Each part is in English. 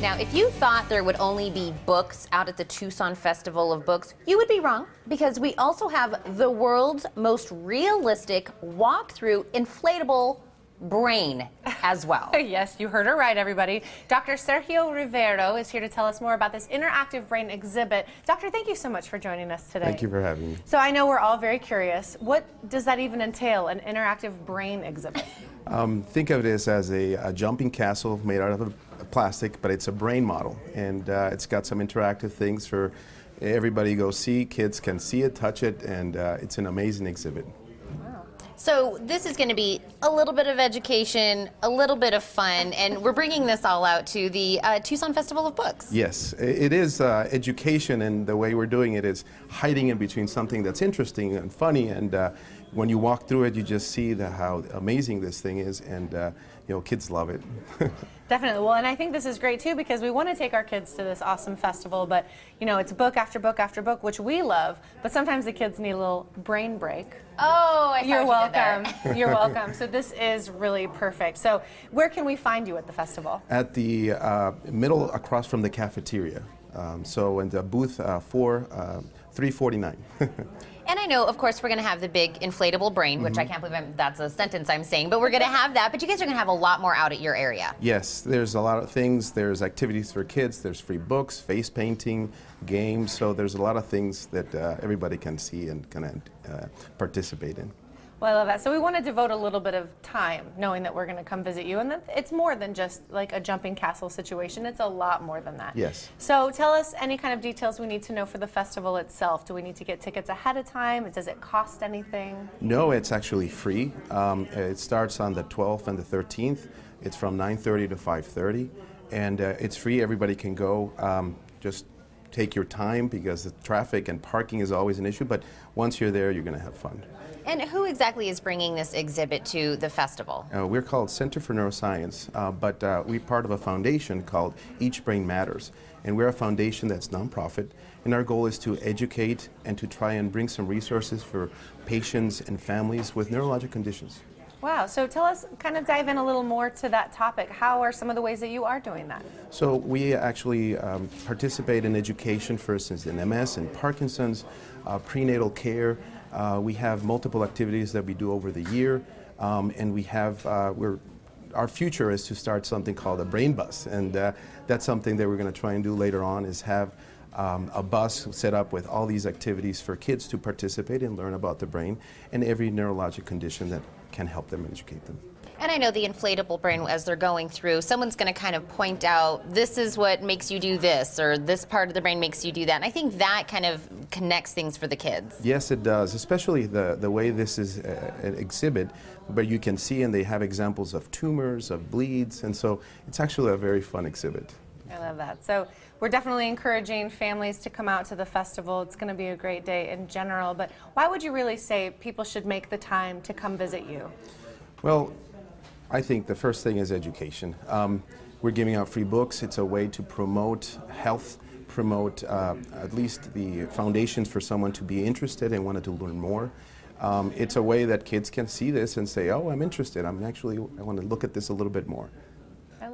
Now, if you thought there would only be books out at the Tucson Festival of Books, you would be wrong because we also have the world's most realistic walk-through inflatable brain as well. yes, you heard her right, everybody. Dr. Sergio Rivero is here to tell us more about this interactive brain exhibit. Doctor, thank you so much for joining us today. Thank you for having me. So I know we're all very curious. What does that even entail, an interactive brain exhibit? Um, think of this as, as a, a, jumping castle made out of plastic, but it's a brain model. And uh, it's got some interactive things for everybody to go see. Kids can see it, touch it, and uh, it's an amazing exhibit. So this is going to be a little bit of education, a little bit of fun, and we're bringing this all out to the uh, Tucson Festival of Books. Yes, it is uh, education, and the way we're doing it is hiding in between something that's interesting and funny, and uh, when you walk through it, you just see the, how amazing this thing is, and uh, you know, kids love it. Definitely. Well, and I think this is great too because we want to take our kids to this awesome festival, but you know, it's book after book after book, which we love, but sometimes the kids need a little brain break. Oh, I You're welcome. You're welcome. So this is really perfect. So where can we find you at the festival? At the uh, middle across from the cafeteria. Um, so in the booth uh, 4, uh, 349. And I know, of course, we're going to have the big inflatable brain, which mm -hmm. I mm-hmm. can't believe I'm, that's a sentence I'm saying, but we're going to have that. But you guys are going to have a lot more out at your area. Yes, there's a lot of things. There's activities for kids. There's free books, face painting, games. So there's a lot of things that uh, everybody can see and can uh, participate in. Well, I love that. So we want to devote a little bit of time knowing that we're going to come visit you. And that it's more than just like a jumping castle situation. It's a lot more than that. Yes. So tell us any kind of details we need to know for the festival itself. Do we need to get tickets ahead of time? Does it cost anything? No, it's actually free. Um, it starts on the 12th and the 13th. It's from 9.30 to 5.30. And uh, it's free. Everybody can go. Um, just take your time because the traffic and parking is always an issue. But once you're there, you're going to have fun. And who exactly is bringing this exhibit to the festival? Uh, we're called Center for Neuroscience, uh, but uh, we're part of a foundation called Each Brain Matters. And we're a foundation that's nonprofit, and our goal is to educate and to try and bring some resources for patients and families with neurologic conditions. Wow, so tell us, kind of dive in a little more to that topic. How are some of the ways that you are doing that? So we actually um, participate in education, for instance, in MS and Parkinson's, uh, prenatal care, uh, we have multiple activities that we do over the year, um, and we have uh, we're our future is to start something called a brain bus, and uh, that's something that we're going to try and do later on. Is have um, a bus set up with all these activities for kids to participate and learn about the brain and every neurologic condition that can help them educate them. And I know the inflatable brain, as they're going through, someone's going to kind of point out, this is what makes you do this, or this part of the brain makes you do that. And I think that kind of connects things for the kids. Yes, it does, especially the, the way this is uh, an exhibit where you can see and they have examples of tumors, of bleeds, and so it's actually a very fun exhibit. I love that. So we're definitely encouraging families to come out to the festival. It's going to be a great day in general, but why would you really say people should make the time to come visit you? Well, I think the first thing is education. Um, we're giving out free books. It's a way to promote health, promote uh, at least the foundations for someone to be interested and wanted to learn more. Um, it's a way that kids can see this and say, oh, I'm interested. I'm actually, I want to look at this a little bit more.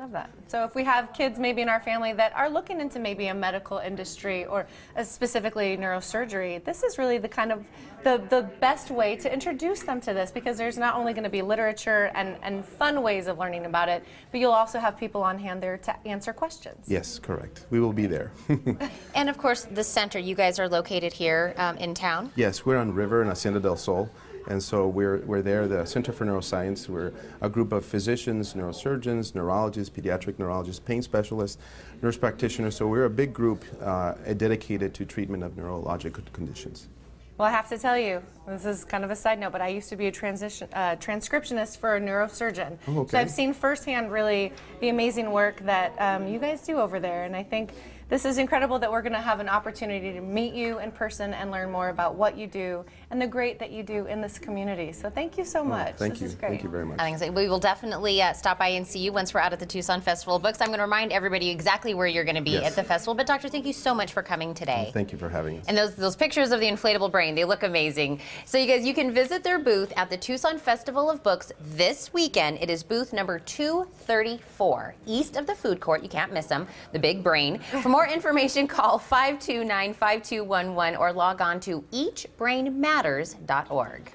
I love that. So if we have kids maybe in our family that are looking into maybe a medical industry or specifically neurosurgery, this is really the kind of the, the best way to introduce them to this because there's not only going to be literature and, and fun ways of learning about it, but you'll also have people on hand there to answer questions. Yes, correct. We will be there. and of course, the center, you guys are located here um, in town? Yes, we're on River in Hacienda del Sol. And so we're, we're there, the Center for Neuroscience. We're a group of physicians, neurosurgeons, neurologists, pediatric neurologists, pain specialists, nurse practitioners. So we're a big group uh, dedicated to treatment of neurological conditions. Well, I have to tell you, this is kind of a side note, but I used to be a transition, uh, transcriptionist for a neurosurgeon. Oh, okay. So I've seen firsthand really the amazing work that um, you guys do over there. And I think this is incredible that we're going to have an opportunity to meet you in person and learn more about what you do and the great that you do in this community. So thank you so oh, much. Oh, thank this you. Is great. Thank you very much. I think we will definitely uh, stop by and see you once we're out at the Tucson Festival of Books. I'm going to remind everybody exactly where you're going to be yes. at the festival. But Doctor, thank you so much for coming today. Thank you for having us. And those those pictures of the inflatable brain They look amazing. So, you guys, you can visit their booth at the Tucson Festival of Books this weekend. It is booth number 234, east of the food court. You can't miss them, the big brain. For more information, call 529 5211 or log on to eachbrainmatters.org.